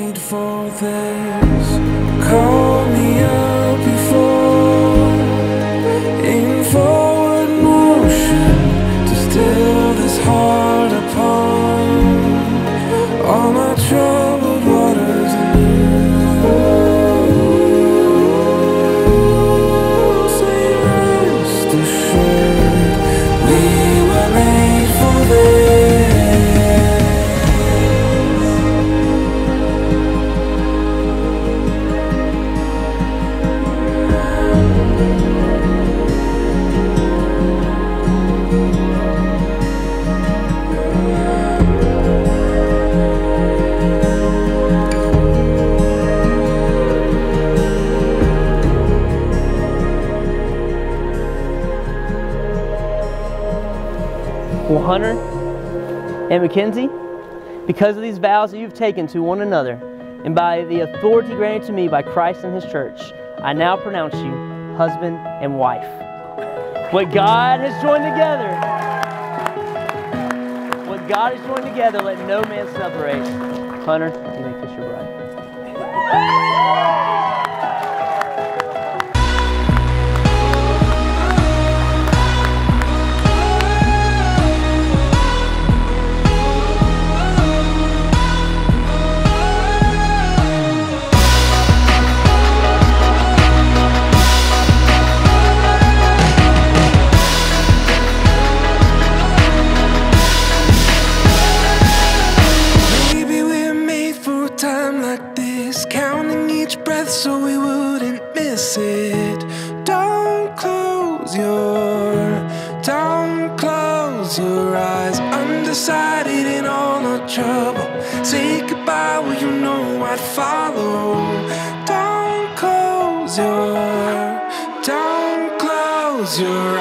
Need for this. Call me up before. In forward motion To still this heart upon All my troubled waters Say rest assured We Hunter and Mackenzie, because of these vows that you've taken to one another, and by the authority granted to me by Christ and His church, I now pronounce you husband and wife. What God has joined together, what God has joined together, let no man separate. Hunter, you may kiss your bride. Close your eyes. Undecided in all our trouble. Say goodbye, well you know I'd follow. Don't close your, don't close your